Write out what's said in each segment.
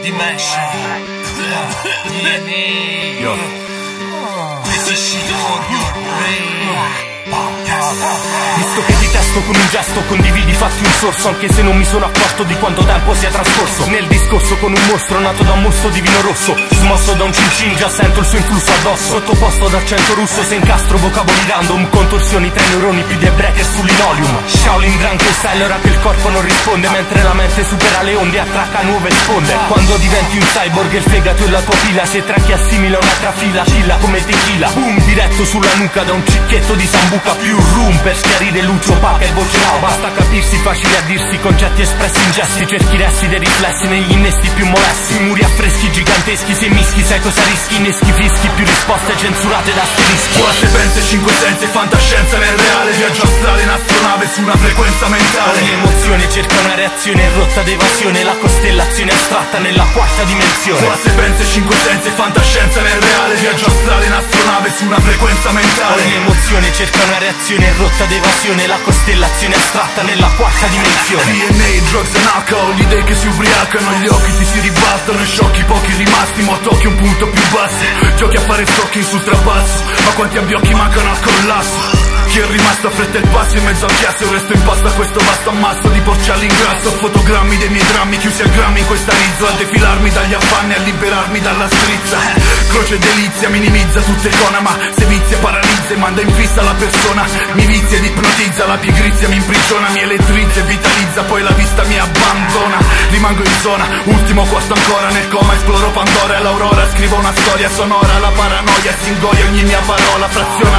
Dimension. DNA. Yo. This is shit for your brain. Visto che ti testo con un gesto condividi fatti un sorso Anche se non mi sono accorto di quanto tempo sia trascorso Nel discorso con un mostro nato da un mostro divino rosso Smosso da un cincin già sento il suo influsso addosso. Sottoposto ad accento russo se incastro vocaboli random Contorsioni tra i neuroni più di breaker su linoleum Shaolin Drunk style ora che il corpo non risponde Mentre la mente supera le onde e attracca nuove sponde. Quando diventi un cyborg il fegato e la tua pila Se tra chi assimila un'altra fila Fila come tequila. Boom diretto sulla nuca da un cicchetto di sambuca più rum Per schiarire lucio paca e voce no Basta capirsi facile a dirsi concetti espressi in gesti Cerchi resti dei riflessi negli innesti più molesti. Muri affreschi giganteschi se mischi sai cosa rischi? Inneschi fischi più risposte censurate da asterischi Quattro pense, cinque sensi, fantascienza nel reale. Viaggio astrale in astronave su una frequenza mentale. Ogni emozione cerca una reazione rotta d'evasione. La costellazione astratta nella quarta dimensione. Quattro pense, cinque sensi, fantascienza nel reale. Viaggio astrale in astronave su una frequenza mentale. Ogni emozione cerca una reazione rotta d'evasione. La costellazione astratta nella quarta dimensione. DNA, drugs and alcohol, gli dei che si ubriacano Gli occhi ti si ribaltano e sciocchi pochi rimasti Ma tocchi un punto più basso. Giochi a fare stocchi sul trapasso Ma quanti ambiocchi mancano al collasso chi è rimasto affretta il passo in mezzo al chiasso Resto in pasta a questo vasto ammasso di porciali in grasso Fotogrammi dei miei drammi chiusi a grammi in questa rizzo A defilarmi dagli affanni, a liberarmi dalla strizza. Croce delizia, minimizza tutte icona Ma se vizia paralizza e manda in fissa la persona. Mi vizia ed ipnotizza, la pigrizia mi imprigiona Mi elettrizza e vitalizza, poi la vista mi abbandona. Rimango in zona, ultimo quarto ancora nel coma Esploro Pandora e all'aurora Scrivo una storia sonora, la paranoia si ingoia ogni mia parola Fraziona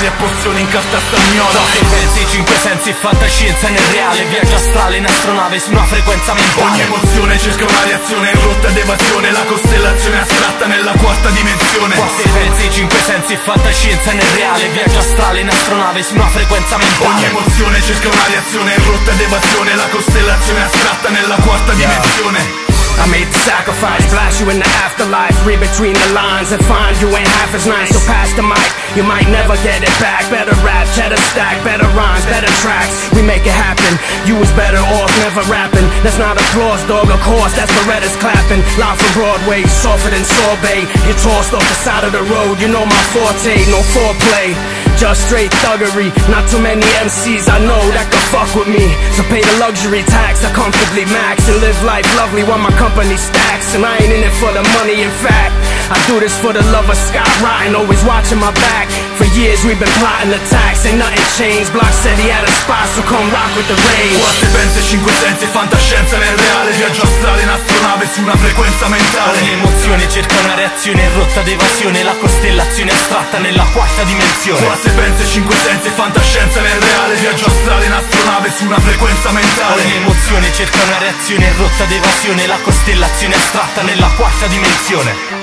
mia memoria, pozione in carta stagnola. Sei pensi, cinque sensi, fantascienza nel reale. Viaggio astrale in astronave su una frequenza Ogni mentale emozione cerca una reazione. Rotta d'evasione La costellazione astratta nella quarta dimensione. Quattro pensi, cinque sensi, fantascienza nel reale. Viaggio astrale in astronave su una frequenza Ogni mentale emozione cerca una reazione. Rotta d'evasione La costellazione astratta nella quarta dimensione I made the sacrifice, blast you in the afterlife, read between the lines and find you ain't half as nice. So pass the mic, you might never get it back. Better rap, cheddar stack, better rhymes, better tracks. We make it happen. You was better off never rapping. That's not applause, dog. Of course, that's Beretta's clapping. Live from Broadway, softer than sorbet. You're tossed off the side of the road. You know my forte, no foreplay. Just straight thuggery. Not too many MCs I know that could fuck with me. So pay the luxury tax, I comfortably max and live life lovely while my company stacks. And I ain't in it for the money, in fact. I do this for the love of skywriting, always watching my back. For years we've been plotting attacks, ain't nothing changed. Block said he had a spot, so come rock with the rage. Quattro pense, cinque sensi, fantascienza nel reale. Viaggio astrale in astronave su una frequenza mentale. Ogni emozione cerca una reazione rotta d'evasione. La costellazione astratta nella quarta dimensione. Quattro pense, cinque sensi, fantascienza nel reale. Viaggio astrale in astronave su una frequenza mentale. Ogni emozione cerca una reazione rotta d'evasione. La costellazione astratta nella quarta dimensione